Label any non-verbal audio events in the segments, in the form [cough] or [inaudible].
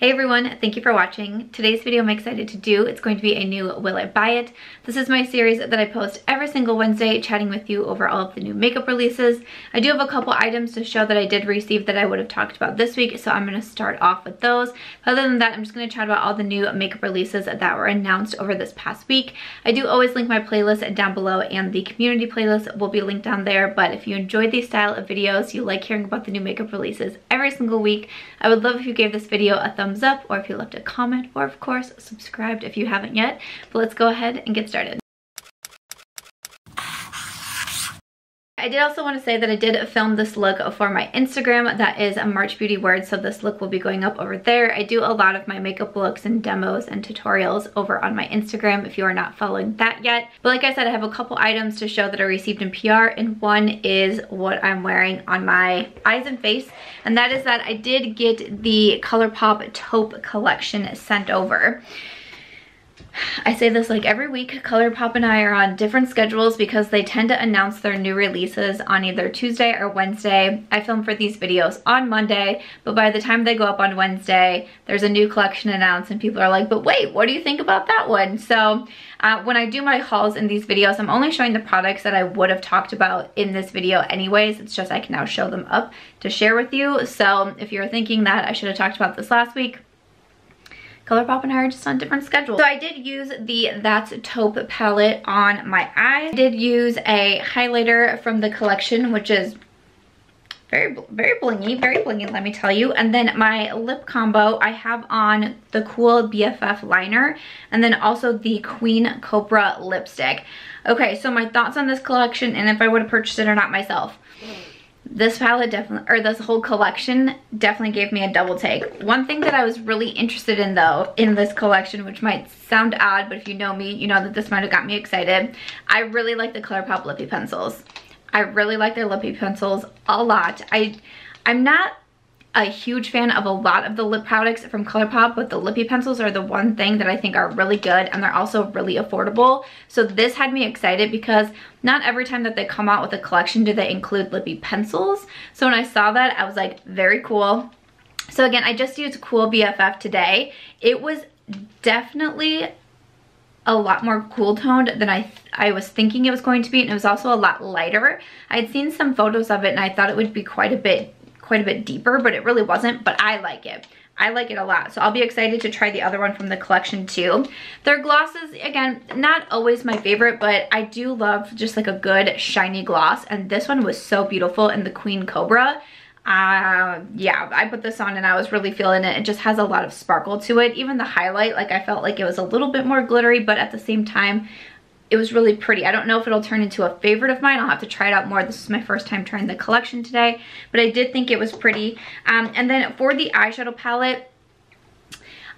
Hey everyone, thank you for watching. Today's video I'm excited to do, it's going to be a new Will I Buy It. This is my series that I post every single Wednesday chatting with you over all of the new makeup releases. I do have a couple items to show that I did receive that I would have talked about this week, so I'm going to start off with those. Other than that, I'm just going to chat about all the new makeup releases that were announced over this past week. I do always link my playlist down below and the community playlist will be linked down there, but if you enjoyed these style of videos, you like hearing about the new makeup releases every single week, I would love if you gave this video a thumbs thumbs up or if you left a comment or of course subscribed if you haven't yet. But let's go ahead and get started. I did also want to say that I did film this look for my Instagram. That is a March Beauty Word, so this look will be going up over there. I do a lot of my makeup looks and demos and tutorials over on my Instagram if you are not following that yet. But like I said, I have a couple items to show that I received in PR, and one is what I'm wearing on my eyes and face, and that is that I did get the ColourPop taupe collection sent over. I say this like every week, ColourPop and I are on different schedules because they tend to announce their new releases on either Tuesday or Wednesday. I film for these videos on Monday, but by the time they go up on Wednesday, there's a new collection announced and people are like, but wait, what do you think about that one? So uh, when I do my hauls in these videos, I'm only showing the products that I would have talked about in this video anyways. It's just I can now show them up to share with you. So if you're thinking that I should have talked about this last week, ColourPop and are just on different schedules. So I did use the That's Taupe palette on my eyes. I did use a highlighter from the collection, which is very very blingy very blingy let me tell you and then my lip combo i have on the cool bff liner and then also the queen cobra lipstick okay so my thoughts on this collection and if i would have purchased it or not myself this palette definitely, or this whole collection definitely gave me a double take. One thing that I was really interested in though, in this collection, which might sound odd, but if you know me, you know that this might have got me excited. I really like the ColourPop Lippie pencils. I really like their Lippie pencils a lot. I, I'm not a huge fan of a lot of the lip products from ColourPop, but the Lippie pencils are the one thing that I think are really good and they're also really affordable. So this had me excited because not every time that they come out with a collection do they include Lippie pencils. So when I saw that, I was like, very cool. So again, I just used Cool BFF today. It was definitely a lot more cool toned than I I was thinking it was going to be and it was also a lot lighter. I had seen some photos of it and I thought it would be quite a bit quite a bit deeper, but it really wasn't, but I like it. I like it a lot. So I'll be excited to try the other one from the collection too. Their glosses, again, not always my favorite, but I do love just like a good shiny gloss. And this one was so beautiful in the Queen Cobra. Uh, yeah, I put this on and I was really feeling it. It just has a lot of sparkle to it. Even the highlight, like I felt like it was a little bit more glittery, but at the same time, it was really pretty. I don't know if it'll turn into a favorite of mine. I'll have to try it out more. This is my first time trying the collection today, but I did think it was pretty. Um, and then for the eyeshadow palette,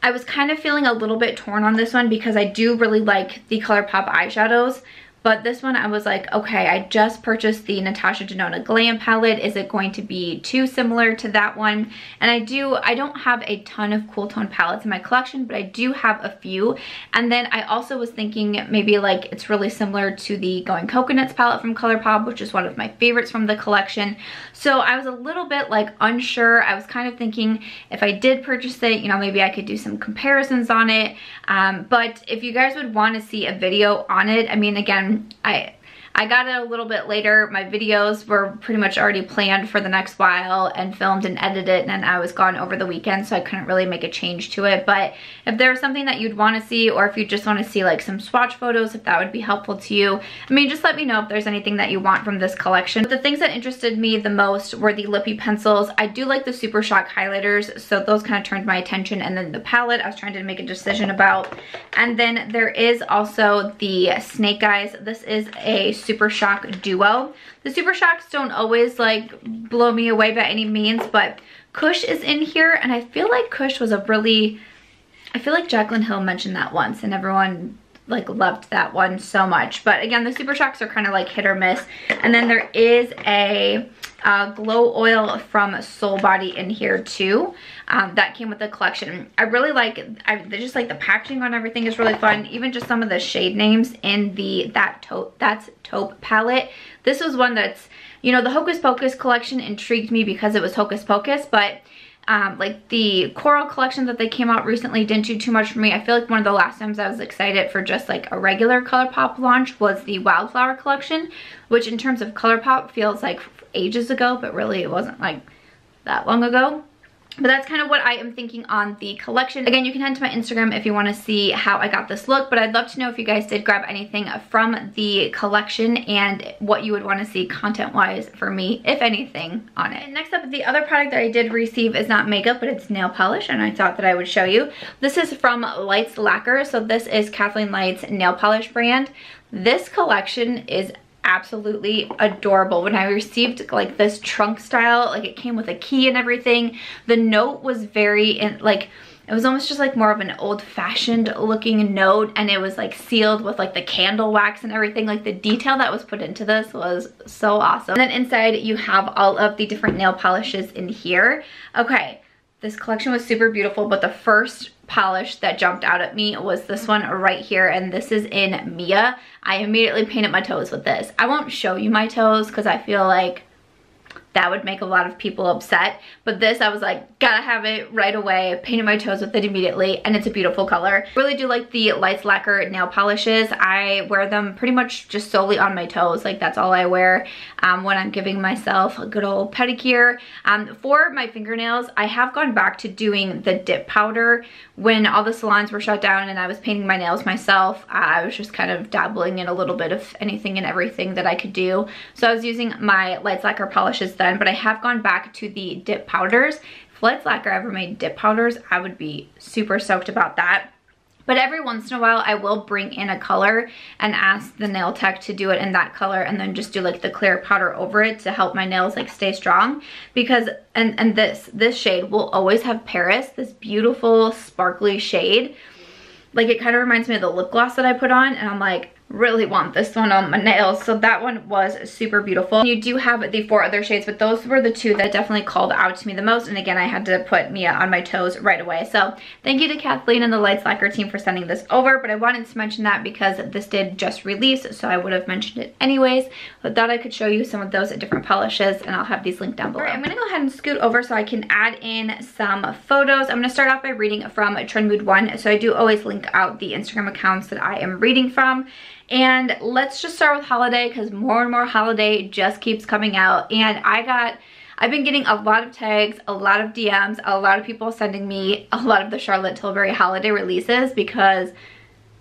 I was kind of feeling a little bit torn on this one because I do really like the ColourPop eyeshadows, but this one I was like, okay, I just purchased the Natasha Denona Glam palette. Is it going to be too similar to that one? And I do, I don't have a ton of cool tone palettes in my collection, but I do have a few. And then I also was thinking maybe like it's really similar to the Going Coconuts palette from ColourPop, which is one of my favorites from the collection. So I was a little bit like unsure. I was kind of thinking if I did purchase it, you know, maybe I could do some comparisons on it. Um, but if you guys would want to see a video on it, I mean, again, Um, I I got it a little bit later. My videos were pretty much already planned for the next while and filmed and edited and I was gone over the weekend so I couldn't really make a change to it. But if there's something that you'd want to see or if you just want to see like some swatch photos, if that would be helpful to you, I mean, just let me know if there's anything that you want from this collection. But the things that interested me the most were the Lippie pencils. I do like the Super Shock highlighters, so those kind of turned my attention. And then the palette I was trying to make a decision about. And then there is also the Snake Eyes. This is a Super Shock Duo. The Super Shocks don't always like blow me away by any means, but Kush is in here and I feel like Kush was a really, I feel like Jaclyn Hill mentioned that once and everyone like loved that one so much. But again, the Super Shocks are kind of like hit or miss. And then there is a uh, glow oil from Sol Body in here too. Um, that came with the collection. I really like, I just like the packaging on everything is really fun. Even just some of the shade names in the That Taupe, That's Taupe palette. This was one that's, you know, the Hocus Pocus collection intrigued me because it was Hocus Pocus, but Um, like the coral collection that they came out recently didn't do too much for me. I feel like one of the last times I was excited for just like a regular ColourPop launch was the Wildflower collection, which in terms of ColourPop feels like ages ago, but really it wasn't like that long ago. But that's kind of what I am thinking on the collection. Again, you can head to my Instagram if you want to see how I got this look, but I'd love to know if you guys did grab anything from the collection and what you would want to see content-wise for me, if anything, on it. And next up, the other product that I did receive is not makeup, but it's nail polish, and I thought that I would show you. This is from Lights Lacquer, so this is Kathleen Light's nail polish brand. This collection is absolutely adorable. When I received like this trunk style, like it came with a key and everything, the note was very, in, like, it was almost just like more of an old-fashioned looking note and it was like sealed with like the candle wax and everything. Like the detail that was put into this was so awesome. And then inside you have all of the different nail polishes in here. Okay, this collection was super beautiful, but the first polish that jumped out at me was this one right here and this is in Mia. I immediately painted my toes with this. I won't show you my toes because I feel like that would make a lot of people upset. But this, I was like, gotta have it right away. Painted my toes with it immediately, and it's a beautiful color. Really do like the Lights Lacquer nail polishes. I wear them pretty much just solely on my toes. Like, that's all I wear um, when I'm giving myself a good old pedicure. Um, for my fingernails, I have gone back to doing the dip powder. When all the salons were shut down and I was painting my nails myself, I was just kind of dabbling in a little bit of anything and everything that I could do. So I was using my Lights Lacquer polishes but I have gone back to the dip powders. If Lights Lacquer ever made dip powders, I would be super stoked about that. But every once in a while, I will bring in a color and ask the nail tech to do it in that color and then just do like the clear powder over it to help my nails like stay strong. Because, and, and this, this shade will always have Paris, this beautiful sparkly shade. Like it kind of reminds me of the lip gloss that I put on and I'm like, really want this one on my nails. So that one was super beautiful. You do have the four other shades, but those were the two that definitely called out to me the most. And again, I had to put Mia on my toes right away. So thank you to Kathleen and the Lights Lacquer team for sending this over. But I wanted to mention that because this did just release, so I would have mentioned it anyways. But thought I could show you some of those different polishes and I'll have these linked down below. Right, I'm gonna go ahead and scoot over so I can add in some photos. I'm gonna start off by reading from Trend Mood One. So I do always link out the Instagram accounts that I am reading from. And let's just start with holiday because more and more holiday just keeps coming out. And I got, I've been getting a lot of tags, a lot of DMs, a lot of people sending me a lot of the Charlotte Tilbury holiday releases because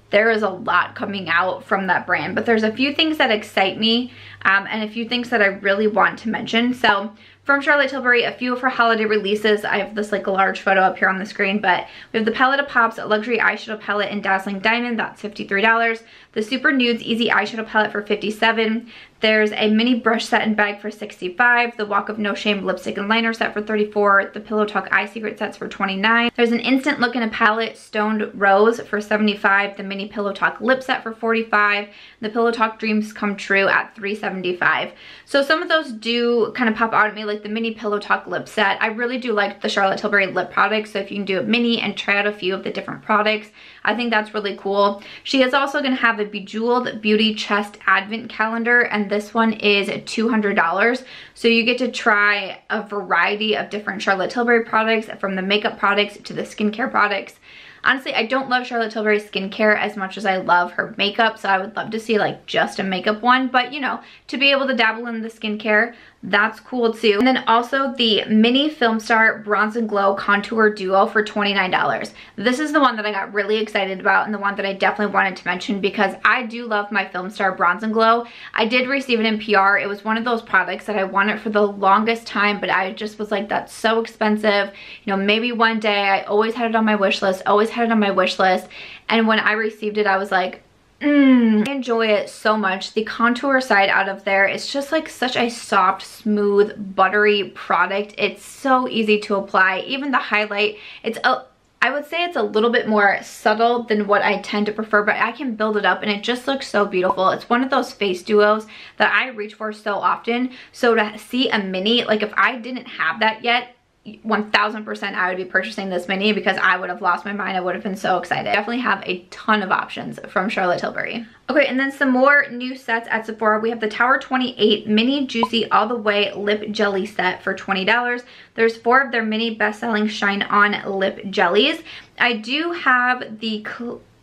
there is a lot coming out from that brand. But there's a few things that excite me um, and a few things that I really want to mention. So from Charlotte Tilbury, a few of her holiday releases. I have this like a large photo up here on the screen, but we have the Palette of Pops Luxury Eyeshadow Palette in Dazzling Diamond, that's $53. The Super Nudes Easy Eyeshadow Palette for 57 there's a mini brush set and bag for 65 the Walk of No Shame lipstick and liner set for 34 the Pillow Talk Eye Secret sets for 29 There's an Instant Look in a Palette Stoned Rose for 75 the Mini Pillow Talk lip set for 45 the Pillow Talk Dreams Come True at 375 So some of those do kind of pop out at me like the Mini Pillow Talk lip set. I really do like the Charlotte Tilbury lip products so if you can do a mini and try out a few of the different products I think that's really cool. She is also going to have a Bejeweled Beauty Chest Advent Calendar and this one is $200. So you get to try a variety of different Charlotte Tilbury products from the makeup products to the skincare products. Honestly, I don't love Charlotte Tilbury skincare as much as I love her makeup, so I would love to see like just a makeup one, but you know, to be able to dabble in the skincare, that's cool too. And then also the Mini Filmstar Bronze and Glow Contour Duo for $29. This is the one that I got really excited about and the one that I definitely wanted to mention because I do love my Filmstar Bronze and Glow. I did receive it in PR. It was one of those products that I wanted for the longest time, but I just was like, that's so expensive. You know, maybe one day I always had it on my wish list, always had it on my wish list. And when I received it, I was like, Mm, I enjoy it so much. The contour side out of there is just like such a soft, smooth, buttery product. It's so easy to apply. Even the highlight, it's a, I would say it's a little bit more subtle than what I tend to prefer, but I can build it up and it just looks so beautiful. It's one of those face duos that I reach for so often. So to see a mini, like if I didn't have that yet, 1000% I would be purchasing this mini because I would have lost my mind. I would have been so excited. Definitely have a ton of options from Charlotte Tilbury. Okay, and then some more new sets at Sephora. We have the Tower 28 Mini Juicy All The Way Lip Jelly Set for $20. There's four of their mini best-selling Shine On Lip Jellies. I do have the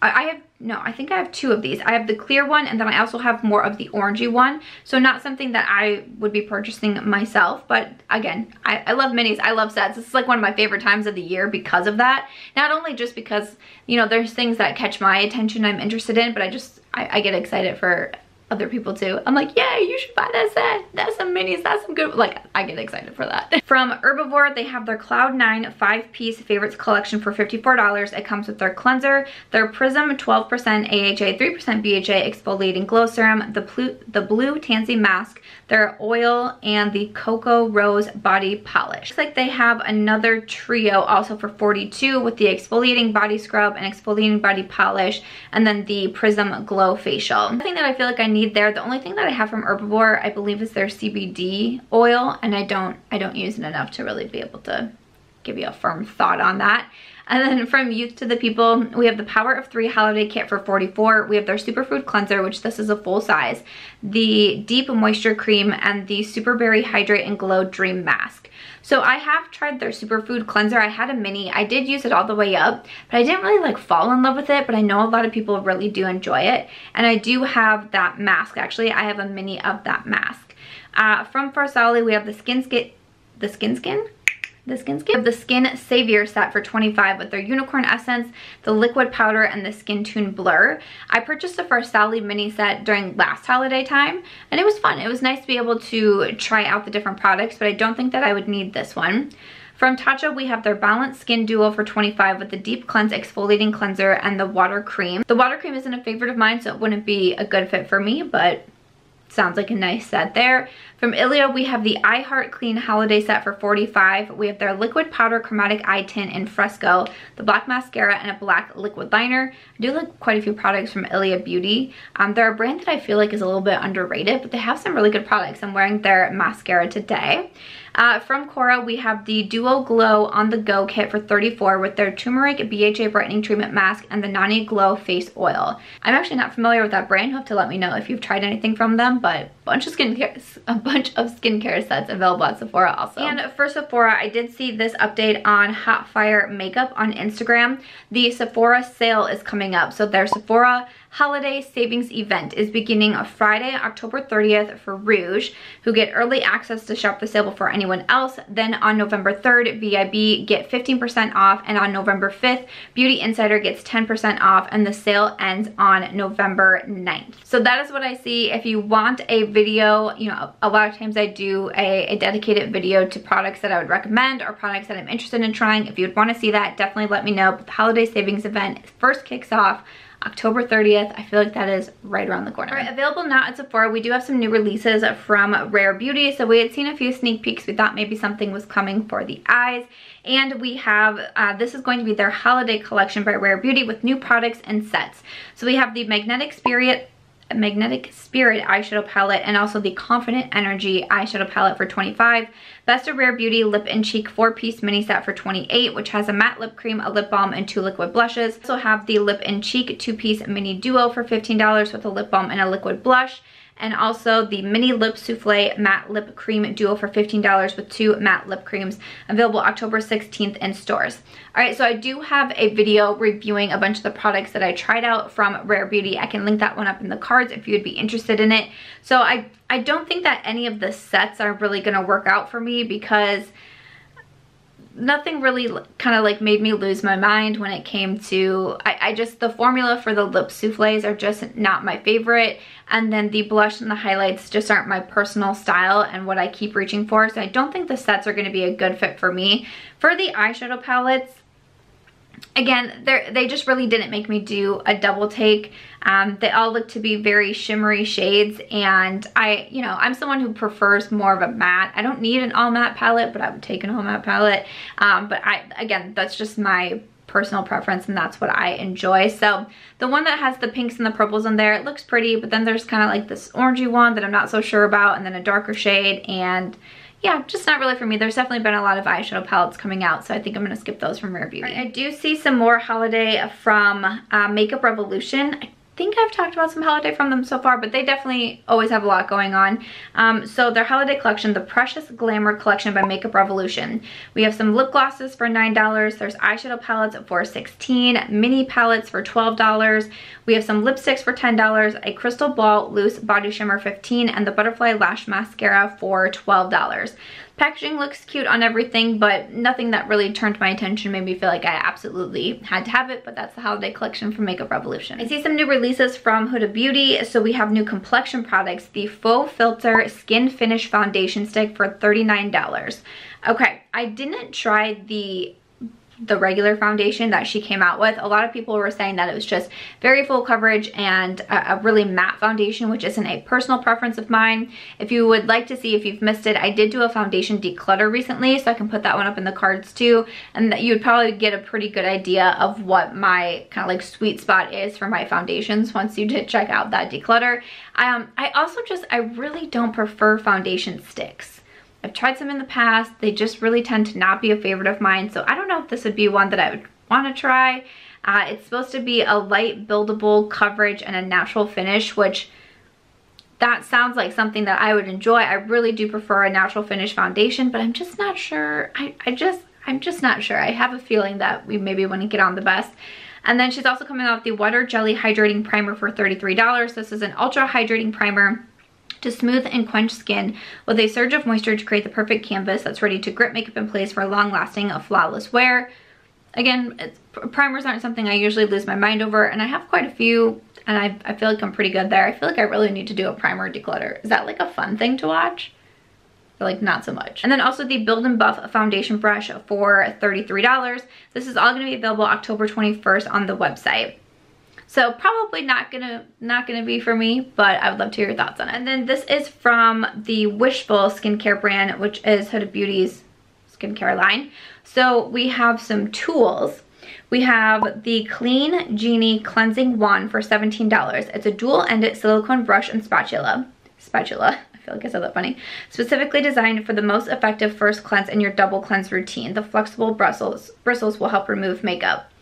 I have, no, I think I have two of these. I have the clear one and then I also have more of the orangey one. So not something that I would be purchasing myself. But again, I, I love minis. I love sets. This is like one of my favorite times of the year because of that. Not only just because, you know, there's things that catch my attention I'm interested in, but I just, I, I get excited for other people too. I'm like, yeah, you should buy that set. That's some minis, that's some good, like, I get excited for that. [laughs] From Herbivore, they have their Cloud9 five-piece favorites collection for $54. It comes with their cleanser, their Prism 12% AHA, 3% BHA exfoliating glow serum, the, blue, the blue Tansy mask, their oil, and the Cocoa Rose body polish. Looks like they have another trio also for 42 with the exfoliating body scrub and exfoliating body polish, and then the Prism Glow Facial. The thing that I feel like I need need there. The only thing that I have from Herbivore, I believe is their CBD oil and I don't, I don't use it enough to really be able to give you a firm thought on that. And then from Youth to the People, we have the Power of 3 Holiday Kit for 44 We have their Superfood Cleanser, which this is a full size, the Deep Moisture Cream, and the Super Berry Hydrate and Glow Dream Mask. So I have tried their Superfood Cleanser. I had a mini. I did use it all the way up, but I didn't really like fall in love with it, but I know a lot of people really do enjoy it. And I do have that mask, actually. I have a mini of that mask. Uh, from Farsali, we have the Skin Skin, the Skin Skin? The Skin Skin. The Skin Savior set for 25 with their Unicorn Essence, the Liquid Powder, and the Skin Tune Blur. I purchased the Farsali mini set during last holiday time, and it was fun. It was nice to be able to try out the different products, but I don't think that I would need this one. From Tatcha, we have their Balanced Skin Duo for 25 with the Deep Cleanse Exfoliating Cleanser and the Water Cream. The Water Cream isn't a favorite of mine, so it wouldn't be a good fit for me, but sounds like a nice set there. From Ilia, we have the I Heart Clean Holiday Set for 45 We have their Liquid Powder Chromatic Eye Tint in Fresco, the black mascara, and a black liquid liner. I do like quite a few products from Ilia Beauty. Um, they're a brand that I feel like is a little bit underrated, but they have some really good products. I'm wearing their mascara today. Uh, from Kora, we have the Duo Glow On The Go kit for 34 with their turmeric BHA brightening treatment mask and the Noni Glow face oil. I'm actually not familiar with that brand. have to let me know if you've tried anything from them, but a bunch of skincare, [laughs] a bunch of skincare sets available at Sephora also. And for Sephora, I did see this update on Hot Fire Makeup on Instagram. The Sephora sale is coming up. So their Sephora holiday savings event is beginning Friday, October 30th for Rouge, who get early access to shop the sale before anyone else. Then on November 3rd, VIB get 15% off, and on November 5th, Beauty Insider gets 10% off, and the sale ends on November 9th. So that is what I see. If you want a video, you know, a lot of times I do a, a dedicated video to products that I would recommend or products that I'm interested in trying. If you'd want to see that, definitely let me know. But the holiday savings event first kicks off October 30th. I feel like that is right around the corner. All right, available now at Sephora. We do have some new releases from Rare Beauty. So we had seen a few sneak peeks. We thought maybe something was coming for the eyes. And we have, uh, this is going to be their holiday collection by Rare Beauty with new products and sets. So we have the Magnetic Spirit Magnetic Spirit eyeshadow palette and also the Confident Energy eyeshadow palette for 25 Best of Rare Beauty Lip and Cheek 4-piece mini set for 28 which has a matte lip cream, a lip balm, and two liquid blushes. Also have the Lip and Cheek 2-piece mini duo for $15 with a lip balm and a liquid blush and also the Mini Lip Souffle Matte Lip Cream Duo for $15 with two matte lip creams available October 16th in stores. Alright, so I do have a video reviewing a bunch of the products that I tried out from Rare Beauty. I can link that one up in the cards if you would be interested in it. So I, I don't think that any of the sets are really to work out for me because nothing really kind of like made me lose my mind when it came to, I, I, just, the formula for the lip souffles are just not my favorite. And then the blush and the highlights just aren't my personal style and what I keep reaching for. So I don't think the sets are going to be a good fit for me. For the eyeshadow palettes, again, they just really didn't make me do a double take. Um, they all look to be very shimmery shades and I, you know, I'm someone who prefers more of a matte. I don't need an all matte palette, but I would take an all matte palette. Um, but I, again, that's just my personal preference and that's what I enjoy. So the one that has the pinks and the purples in there, it looks pretty, but then there's kind of like this orangey one that I'm not so sure about and then a darker shade and yeah, just not really for me. There's definitely been a lot of eyeshadow palettes coming out, so I think I'm gonna skip those from Rare Beauty. I do see some more holiday from uh, Makeup Revolution. I think I've talked about some holiday from them so far, but they definitely always have a lot going on. Um, so their holiday collection, the Precious Glamour Collection by Makeup Revolution. We have some lip glosses for $9. There's eyeshadow palettes for $16, mini palettes for $12. We have some lipsticks for $10, a Crystal Ball Loose Body Shimmer 15 and the Butterfly Lash Mascara for $12. Packaging looks cute on everything, but nothing that really turned my attention made me feel like I absolutely had to have it, but that's the holiday collection from Makeup Revolution. I see some new releases from Huda Beauty. So we have new complexion products, the Faux Filter Skin Finish Foundation Stick for $39. Okay, I didn't try the the regular foundation that she came out with. A lot of people were saying that it was just very full coverage and a, a, really matte foundation, which isn't a personal preference of mine. If you would like to see if you've missed it, I did do a foundation declutter recently, so I can put that one up in the cards too. And that you would probably get a pretty good idea of what my kind of like sweet spot is for my foundations once you did check out that declutter. Um, I also just, I really don't prefer foundation sticks. I've tried some in the past. They just really tend to not be a favorite of mine. So I don't know if this would be one that I would want to try. Uh, it's supposed to be a light buildable coverage and a natural finish, which that sounds like something that I would enjoy. I really do prefer a natural finish foundation, but I'm just not sure. I, I just, I'm just not sure. I have a feeling that we maybe wouldn't get on the best. And then she's also coming out with the Water Jelly Hydrating Primer for $33. This is an ultra hydrating primer to smooth and quench skin with a surge of moisture to create the perfect canvas that's ready to grip makeup in place for long-lasting, flawless wear. Again, primers aren't something I usually lose my mind over, and I have quite a few, and I, I feel like I'm pretty good there. I feel like I really need to do a primer declutter. Is that like a fun thing to watch? like not so much. And then also the Build and Buff foundation brush for $33. This is all gonna be available October 21st on the website. So probably not gonna not gonna be for me, but I would love to hear your thoughts on it. And then this is from the Wishful skincare brand, which is Huda Beauty's skincare line. So we have some tools. We have the Clean Genie Cleansing Wand for $17. It's a dual-ended silicone brush and spatula. Spatula. [laughs] I feel like I said that funny. Specifically designed for the most effective first cleanse in your double cleanse routine. The flexible bristles, bristles will help remove makeup.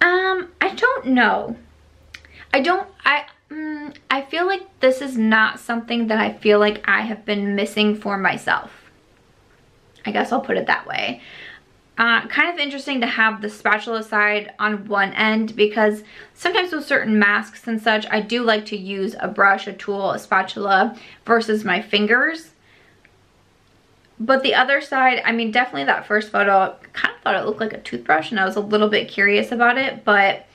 Um, I don't know. I don't, I, mm, I feel like this is not something that I feel like I have been missing for myself. I guess I'll put it that way. Uh, kind of interesting to have the spatula side on one end because sometimes with certain masks and such, I do like to use a brush, a tool, a spatula versus my fingers. But the other side, I mean, definitely that first photo, kind of thought it looked like a toothbrush and I was a little bit curious about it. But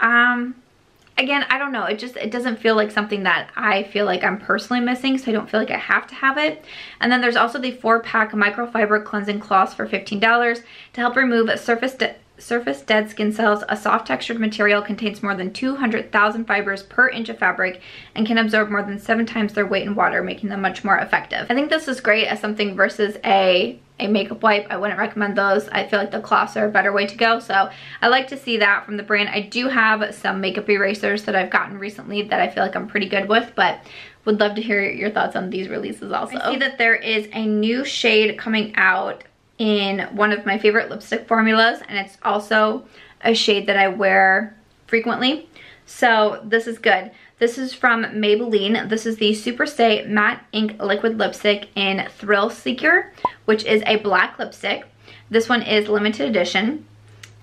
um, again, I don't know. It just, it doesn't feel like something that I feel like I'm personally missing. So I don't feel like I have to have it. And then there's also the four pack microfiber cleansing cloths for $15 to help remove surface surface dead skin cells, a soft textured material contains more than 200,000 fibers per inch of fabric and can absorb more than seven times their weight in water, making them much more effective. I think this is great as something versus a a makeup wipe. I wouldn't recommend those. I feel like the cloths are a better way to go. So I like to see that from the brand. I do have some makeup erasers that I've gotten recently that I feel like I'm pretty good with, but would love to hear your thoughts on these releases also. I see that there is a new shade coming out in one of my favorite lipstick formulas and it's also a shade that I wear frequently. So this is good. This is from Maybelline. This is the Superstay Matte Ink Liquid Lipstick in Thrill Seeker, which is a black lipstick. This one is limited edition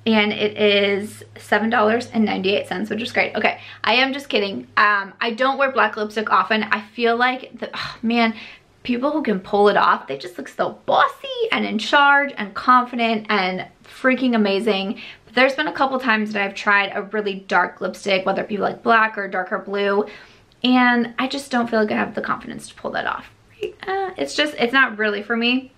and it is $7.98, which is great. Okay, I am just kidding. Um, I don't wear black lipstick often. I feel like, the, oh, man, people who can pull it off, they just look so bossy and in charge and confident and freaking amazing. But there's been a couple times that I've tried a really dark lipstick, whether it be like black or darker blue, and I just don't feel like I have the confidence to pull that off. Uh, it's just, it's not really for me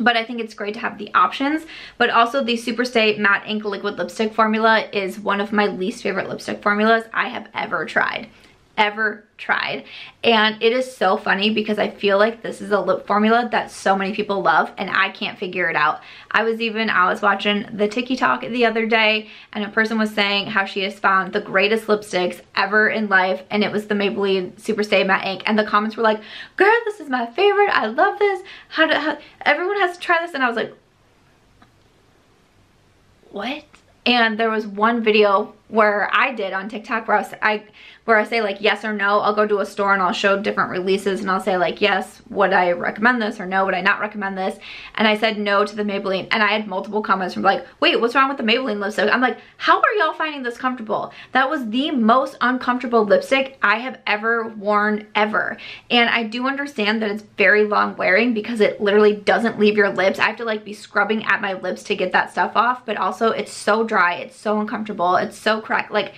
but I think it's great to have the options. But also the Superstay Matte Ink Liquid Lipstick formula is one of my least favorite lipstick formulas I have ever tried ever tried. And it is so funny because I feel like this is a lip formula that so many people love and I can't figure it out. I was even, I was watching the TikTok the other day and a person was saying how she has found the greatest lipsticks ever in life and it was the Maybelline Super Stay Matte Ink. And the comments were like, girl this is my favorite, I love this, how do, how, everyone has to try this. And I was like, what? And there was one video where I did on TikTok where I, was, I where I say like yes or no. I'll go to a store and I'll show different releases and I'll say like yes, would I recommend this or no, would I not recommend this? And I said no to the Maybelline and I had multiple comments from like, wait, what's wrong with the Maybelline lipstick? I'm like, how are y'all finding this comfortable? That was the most uncomfortable lipstick I have ever worn ever. And I do understand that it's very long wearing because it literally doesn't leave your lips. I have to like be scrubbing at my lips to get that stuff off, but also it's so dry, it's so uncomfortable, it's so cracked. Like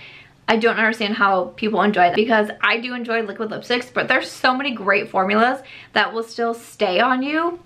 I don't understand how people enjoy that because I do enjoy liquid lipsticks, but there's so many great formulas that will still stay on you,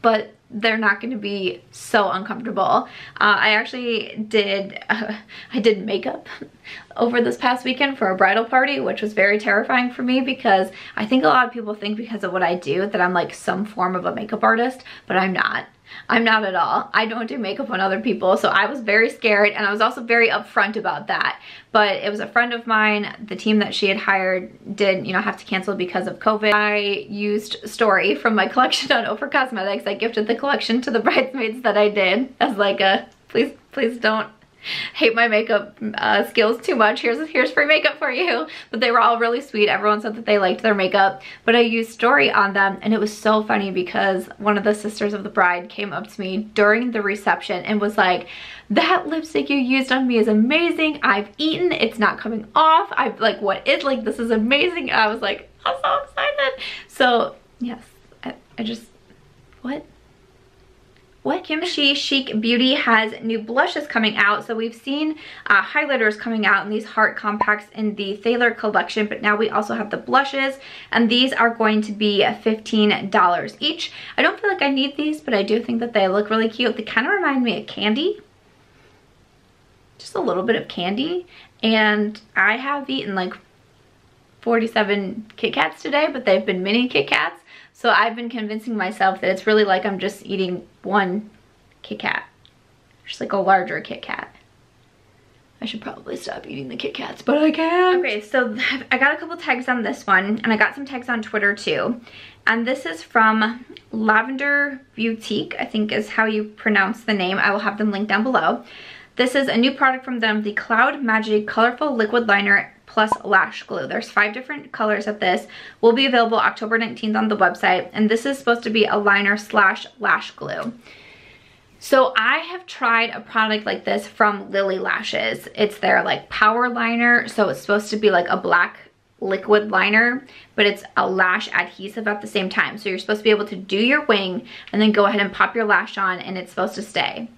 but they're not going to be so uncomfortable. Uh, I actually did, uh, [laughs] I did makeup [laughs] over this past weekend for a bridal party, which was very terrifying for me because I think a lot of people think because of what I do that I'm like some form of a makeup artist, but I'm not. I'm not at all. I don't do makeup on other people, so I was very scared and I was also very upfront about that. But it was a friend of mine, the team that she had hired did, you know, have to cancel because of COVID. I used Story from my [laughs] collection on Ofra Cosmetics. I gifted the collection to the [laughs] bridesmaids that I did as like a, please, please don't hate my makeup uh, skills too much. Here's, here's free makeup for you. But they were all really sweet. Everyone said that they liked their makeup. But I used Story on them and it was so funny because one of the sisters of the bride came up to me during the reception and was like, that lipstick you used on me is amazing. I've eaten, it's not coming off. I've like, what is like, this is amazing. I was like, I'm so excited. So yes, I, I just, what? What Kimchi Chic Beauty has new blushes coming out. So we've seen uh, highlighters coming out in these heart compacts in the Thaler collection, but now we also have the blushes and these are going to be $15 each. I don't feel like I need these, but I do think that they look really cute. They kind of remind me of candy. Just a little bit of candy. And I have eaten like 47 Kit Kats today, but they've been mini Kit Kats. So I've been convincing myself that it's really like I'm just eating one Kit Kat. Just like a larger Kit Kat. I should probably stop eating the Kit Kats, but I can't. Okay, so [laughs] I got a couple tags on this one, and I got some tags on Twitter too. And this is from Lavender Boutique, I think is how you pronounce the name. I will have them linked down below. This is a new product from them, the Cloud Magic Colorful Liquid Liner plus lash glue. There's five different colors of this. Will be available October 19th on the website. And this is supposed to be a liner slash lash glue. So I have tried a product like this from Lily Lashes. It's their like power liner. So it's supposed to be like a black liquid liner, but it's a lash adhesive at the same time. So you're supposed to be able to do your wing and then go ahead and pop your lash on and it's supposed to stay.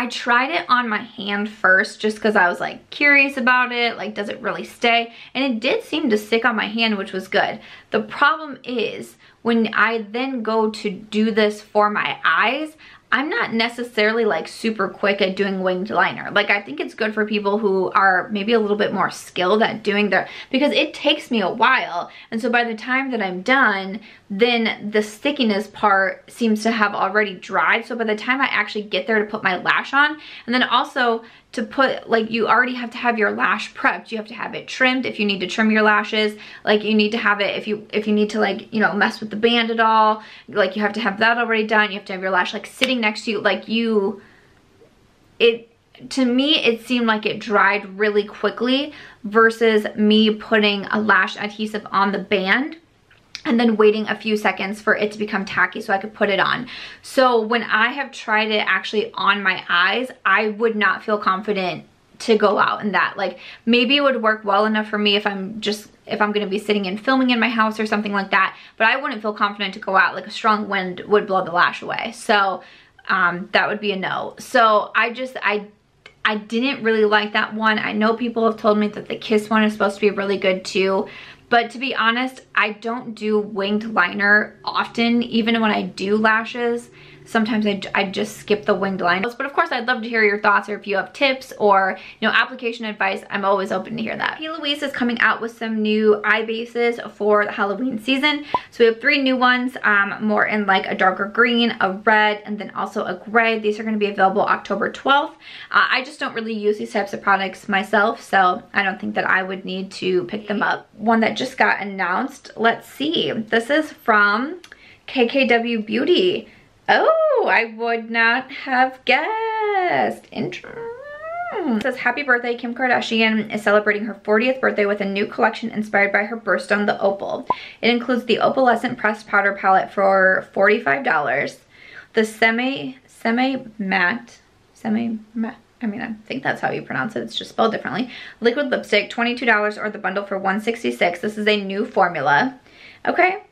I tried it on my hand first just because I was like curious about it, like does it really stay? And it did seem to stick on my hand, which was good. The problem is when I then go to do this for my eyes, I'm not necessarily like super quick at doing winged liner. Like I think it's good for people who are maybe a little bit more skilled at doing their, because it takes me a while. And so by the time that I'm done, then the stickiness part seems to have already dried. So by the time I actually get there to put my lash on, and then also to put like you already have to have your lash prepped. You have to have it trimmed if you need to trim your lashes. Like you need to have it if you if you need to like you know mess with the band at all. Like you have to have that already done. You have to have your lash like sitting next to you. Like you it to me it seemed like it dried really quickly versus me putting a lash adhesive on the band and then waiting a few seconds for it to become tacky so I could put it on. So when I have tried it actually on my eyes, I would not feel confident to go out in that. Like maybe it would work well enough for me if I'm just, if I'm gonna be sitting and filming in my house or something like that, but I wouldn't feel confident to go out like a strong wind would blow the lash away. So um, that would be a no. So I just, I I didn't really like that one. I know people have told me that the Kiss one is supposed to be really good too. But to be honest, I don't do winged liner often, even when I do lashes. Sometimes I, I just skip the winged lines. But of course, I'd love to hear your thoughts or if you have tips or, you know, application advice, I'm always open to hear that. P. Louise is coming out with some new eye bases for the Halloween season. So we have three new ones, um, more in like a darker green, a red, and then also a gray. These are gonna be available October 12th. Uh, I just don't really use these types of products myself, so I don't think that I would need to pick them up. One that just got announced, let's see. This is from KKW Beauty. Oh, I would not have guessed. Interesting. It says, happy birthday, Kim Kardashian is celebrating her 40th birthday with a new collection inspired by her birthstone, the Opal. It includes the Opalescent Pressed Powder Palette for $45, the Semi, Semi Matte, Semi Matte, I mean, I think that's how you pronounce it. It's just spelled differently. Liquid lipstick, $22 or the bundle for 166. This is a new formula. Okay.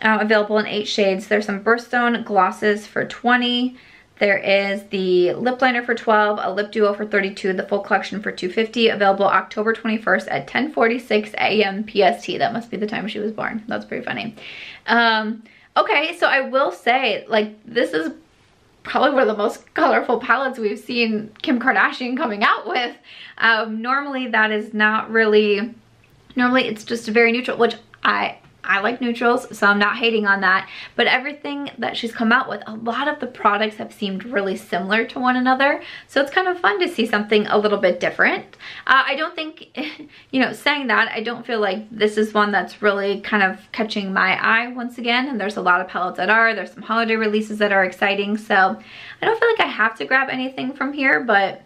Uh, available in eight shades. There's some birthstone glosses for 20 there is the lip liner for 12, a lip duo for 32, the full collection for 250, available October 21st at 10:46 a.m. PST. That must be the time she was born. That's pretty funny. Um, okay, so I will say, like, this is probably one of the most colorful palettes we've seen Kim Kardashian coming out with. Um, normally that is not really, normally it's just very neutral, which I I like neutrals, so I'm not hating on that. But everything that she's come out with, a lot of the products have seemed really similar to one another. So it's kind of fun to see something a little bit different. Uh, I don't think, [laughs] you know, saying that, I don't feel like this is one that's really kind of catching my eye once again. And there's a lot of palettes that are. There's some holiday releases that are exciting. So I don't feel like I have to grab anything from here, but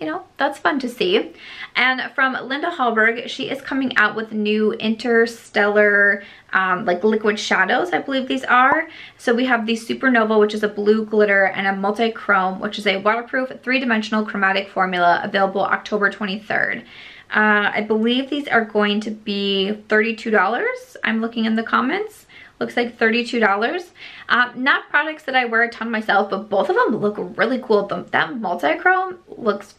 you know, that's fun to see. And from Linda Hallberg, she is coming out with new interstellar um, like liquid shadows, I believe these are. So we have the Supernova, which is a blue glitter, and a multi-chrome, which is a waterproof three-dimensional chromatic formula available October 23rd. Uh, I believe these are going to be $32. I'm looking in the comments. Looks like $32. Uh, not products that I wear a ton myself, but both of them look really cool. That multi-chrome looks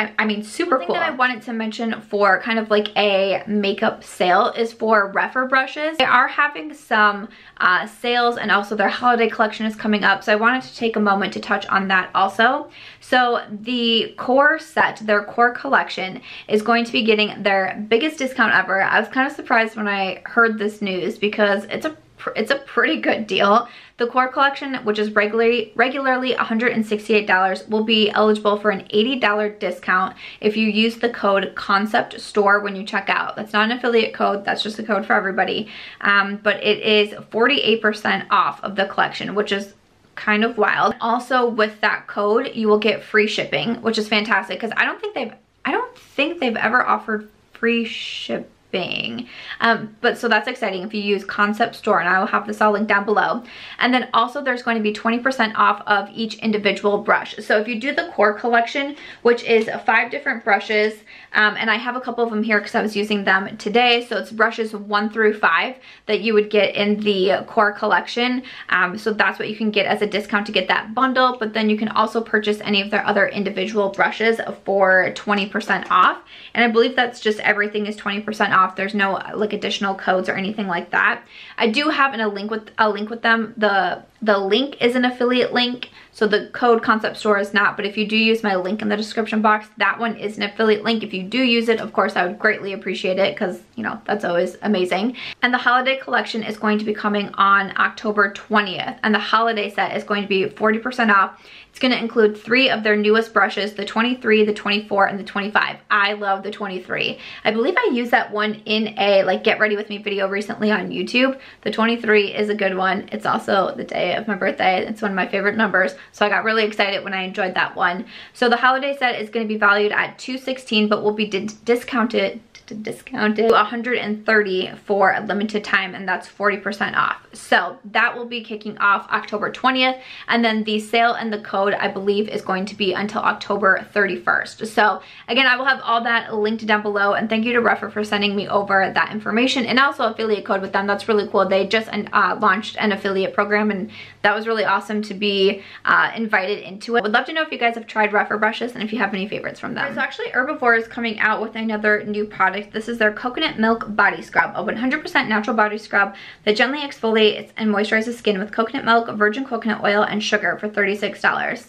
I, I mean, super cool. that I wanted to mention for kind of like a makeup sale is for Rephr brushes. They are having some uh, sales and also their holiday collection is coming up. So I wanted to take a moment to touch on that also. So the core set, their core collection is going to be getting their biggest discount ever. I was kind of surprised when I heard this news because it's a it's a pretty good deal. The core collection, which is regularly regularly $168, will be eligible for an $80 discount if you use the code concept store when you check out. That's not an affiliate code, that's just a code for everybody. Um, but it is 48% off of the collection, which is kind of wild. Also with that code, you will get free shipping, which is fantastic because I don't think they've I don't think they've ever offered free shipping Bing. Um, but so that's exciting if you use Concept Store and I will have this all linked down below. And then also there's going to be 20% off of each individual brush. So if you do the core collection, which is five different brushes, um, and I have a couple of them here because I was using them today. So it's brushes one through five that you would get in the core collection. Um, so that's what you can get as a discount to get that bundle. But then you can also purchase any of their other individual brushes for 20% off. And I believe that's just everything is 20% off. There's no like additional codes or anything like that. I do have in a link with a link with them. The the link is an affiliate link, so the code concept store is not, but if you do use my link in the description box, that one is an affiliate link. If you do use it, of course, I would greatly appreciate it because, you know, that's always amazing. And the holiday collection is going to be coming on October 20th, and the holiday set is going to be 40% off it's going to include three of their newest brushes, the 23, the 24, and the 25. I love the 23. I believe I used that one in a like get ready with me video recently on YouTube. The 23 is a good one. It's also the day of my birthday. It's one of my favorite numbers. So I got really excited when I enjoyed that one. So the holiday set is going to be valued at 216 but will be discounted discounted 130 for a limited time and that's 40% off. So that will be kicking off October 20th and then the sale and the code I believe is going to be until October 31st. So again, I will have all that linked down below and thank you to Rephr for sending me over that information and also affiliate code with them. That's really cool. They just uh, launched an affiliate program and that was really awesome to be uh, invited into it. Would love to know if you guys have tried Rephr brushes and if you have any favorites from them. So actually Herbivore is coming out with another new product. This is their Coconut Milk Body Scrub, a 100% natural body scrub that gently exfoliates and moisturizes skin with coconut milk, virgin coconut oil, and sugar for $36.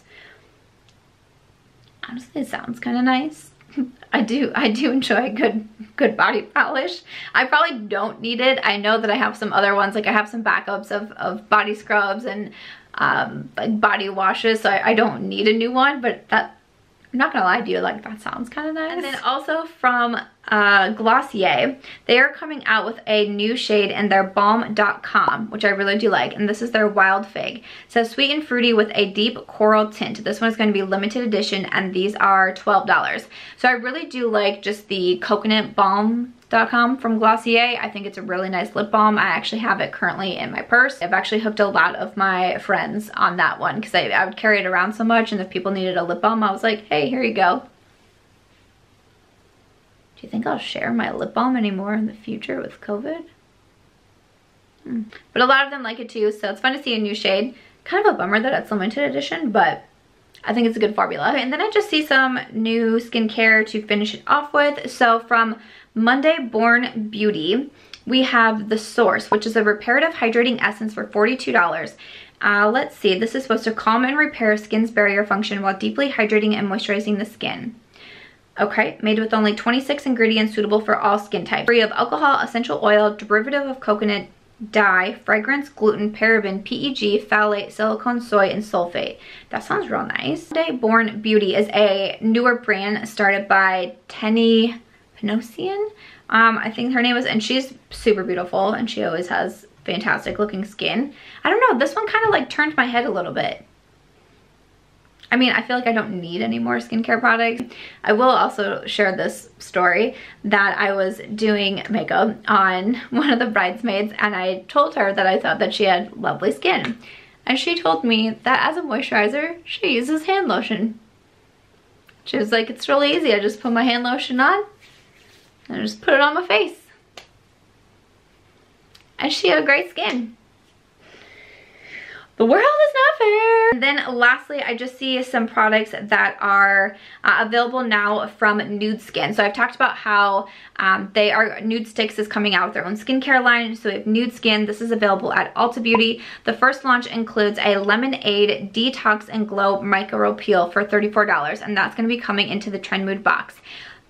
Honestly, it sounds kind of nice. [laughs] I do, I do enjoy good, good body polish. I probably don't need it. I know that I have some other ones, like I have some backups of, of body scrubs and um, like body washes, so I, I don't need a new one, but that I'm not gonna lie to you, like that sounds kind of nice. And then also from uh, Glossier, they are coming out with a new shade in their Balm Dotcom, which I really do like. And this is their Wild Fig. Says sweet and fruity with a deep coral tint. This one is gonna be limited edition and these are $12. So I really do like just the coconut balm Com from Glossier. I think it's a really nice lip balm. I actually have it currently in my purse. I've actually hooked a lot of my friends on that one because I, I would carry it around so much and if people needed a lip balm, I was like, hey, here you go. Do you think I'll share my lip balm anymore in the future with COVID? Hmm. But a lot of them like it too, so it's fun to see a new shade. Kind of a bummer that it's limited edition, but I think it's a good formula. And then I just see some new skincare to finish it off with. So from Monday Born Beauty, we have The Source, which is a reparative hydrating essence for $42. Uh, let's see, this is supposed to calm and repair skin's barrier function while deeply hydrating and moisturizing the skin. Okay, made with only 26 ingredients suitable for all skin types. Free of alcohol, essential oil, derivative of coconut, dye, fragrance, gluten, paraben, PEG, phthalate, silicone, soy, and sulfate. That sounds real nice. Day Born Beauty is a newer brand started by Tenny Panosian. Um, I think her name is, and she's super beautiful and she always has fantastic looking skin. I don't know, this one kind of like turned my head a little bit. I mean, I feel like I don't need any more skincare products. I will also share this story that I was doing makeup on [laughs] one of the bridesmaids and I told her that I thought that she had lovely skin. And she told me that as a moisturizer, she uses hand lotion. She was like, it's really easy. I just put my hand lotion on and just put it on my face. And she had great skin. The world is not fair. And then lastly, I just see some products that are uh, available now from Nudeskin. So I've talked about how um, they are, Nudestix is coming out with their own skincare line. So have Nudeskin. This is available at Ulta Beauty. The first launch includes a Lemonade Detox and Glow Micro Peel for $34. And that's going to be coming into the TrendMood box.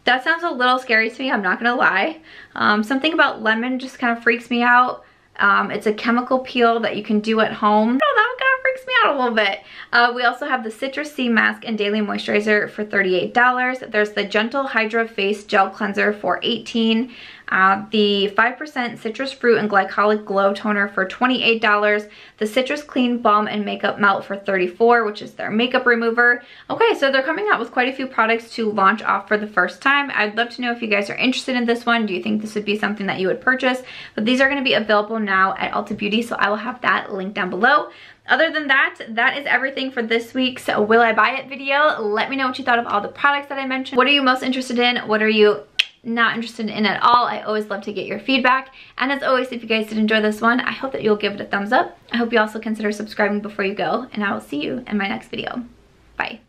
That sounds a little scary to me, I'm not gonna lie. Um, something about lemon just kind of freaks me out. Um, it's a chemical peel that you can do at home. Oh, that kind of freaks me out a little bit. Uh, we also have the Citrus C Mask and Daily Moisturizer for $38. There's the Gentle Hydra Face Gel Cleanser for 18 uh, the 5% Citrus Fruit and Glycolic Glow Toner for $28. The Citrus Clean Balm and Makeup Melt for 34, which is their makeup remover. Okay, so they're coming out with quite a few products to launch off for the first time. I'd love to know if you guys are interested in this one. Do you think this would be something that you would purchase? But these are going to be available now at Ulta Beauty, so I will have that linked down below. Other than that, that is everything for this week's Will I Buy It video. Let me know what you thought of all the products that I mentioned. What are you most interested in? What are you not interested in at all. I always love to get your feedback. And as always, if you guys did enjoy this one, I hope that you'll give it a thumbs up. I hope you also consider subscribing before you go, and I will see you in my next video. Bye.